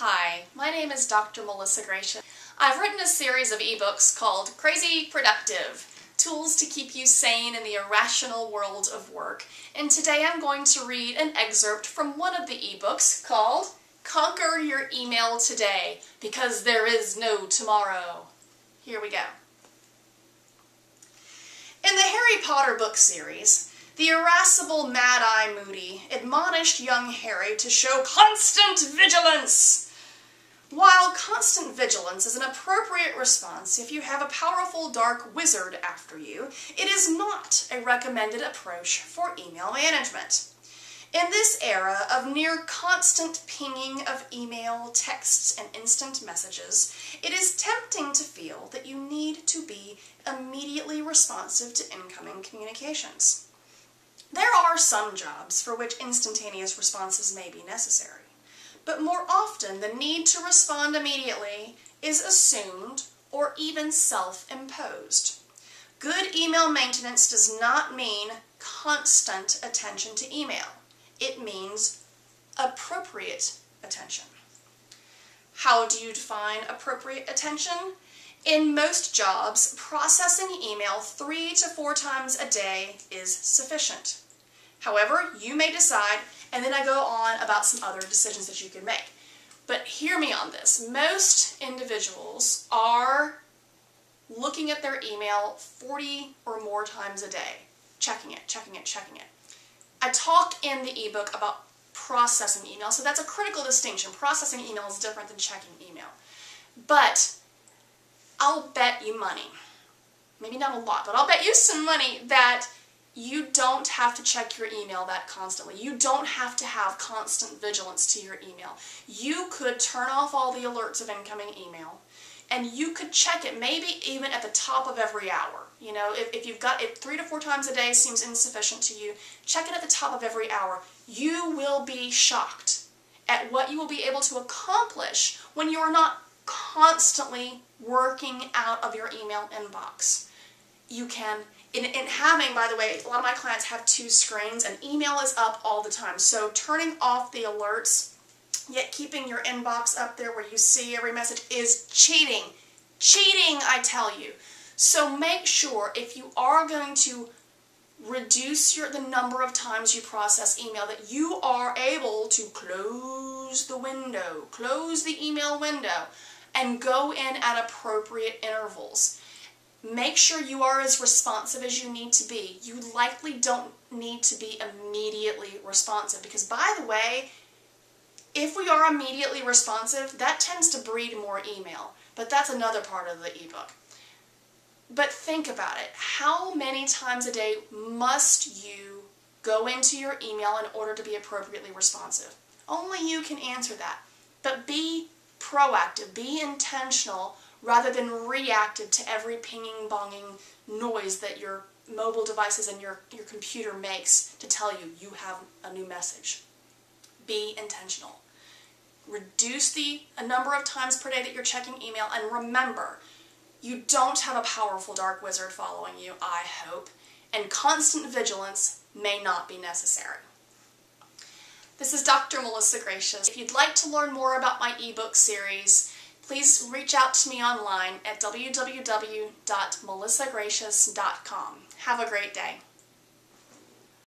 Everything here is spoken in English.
Hi, my name is Dr. Melissa Gratias. I've written a series of ebooks called Crazy Productive Tools to Keep You Sane in the Irrational World of Work. And today I'm going to read an excerpt from one of the ebooks called Conquer Your Email Today because there is no tomorrow. Here we go. In the Harry Potter book series, the irascible Mad-Eye Moody admonished young Harry to show constant vigilance while constant vigilance is an appropriate response if you have a powerful dark wizard after you, it is not a recommended approach for email management. In this era of near constant pinging of email, texts, and instant messages, it is tempting to feel that you need to be immediately responsive to incoming communications. There are some jobs for which instantaneous responses may be necessary but more often the need to respond immediately is assumed or even self-imposed. Good email maintenance does not mean constant attention to email. It means appropriate attention. How do you define appropriate attention? In most jobs, processing email three to four times a day is sufficient. However, you may decide, and then I go on about some other decisions that you can make. But hear me on this. Most individuals are looking at their email 40 or more times a day, checking it, checking it, checking it. I talked in the ebook about processing email, so that's a critical distinction. Processing email is different than checking email. But I'll bet you money, maybe not a lot, but I'll bet you some money that you don't have to check your email that constantly. You don't have to have constant vigilance to your email. You could turn off all the alerts of incoming email and you could check it maybe even at the top of every hour. You know, if, if you've got it three to four times a day seems insufficient to you, check it at the top of every hour. You will be shocked at what you will be able to accomplish when you are not constantly working out of your email inbox. You can in, in having, by the way, a lot of my clients have two screens and email is up all the time. So turning off the alerts, yet keeping your inbox up there where you see every message is cheating. Cheating, I tell you. So make sure if you are going to reduce your, the number of times you process email that you are able to close the window, close the email window, and go in at appropriate intervals. Make sure you are as responsive as you need to be. You likely don't need to be immediately responsive because by the way, if we are immediately responsive, that tends to breed more email, but that's another part of the ebook. But think about it. How many times a day must you go into your email in order to be appropriately responsive? Only you can answer that. But be proactive, be intentional rather than reactive to every pinging, bonging noise that your mobile devices and your, your computer makes to tell you you have a new message. Be intentional. Reduce the number of times per day that you're checking email and remember, you don't have a powerful dark wizard following you, I hope, and constant vigilance may not be necessary. This is Dr. Melissa Gratias. If you'd like to learn more about my ebook series, please reach out to me online at www.melissagratias.com. Have a great day.